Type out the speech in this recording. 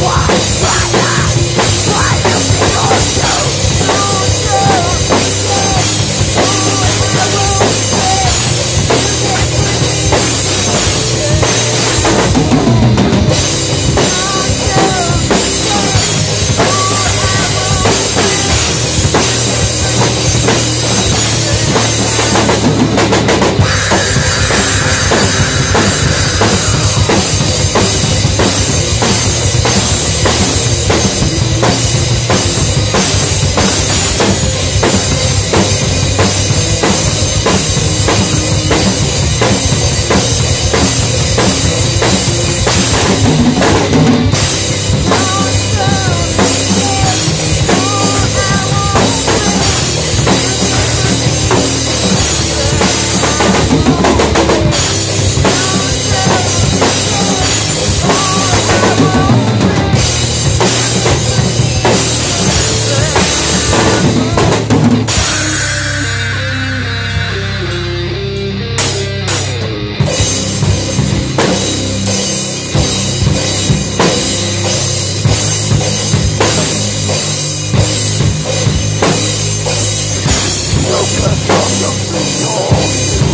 Why? Shut the door.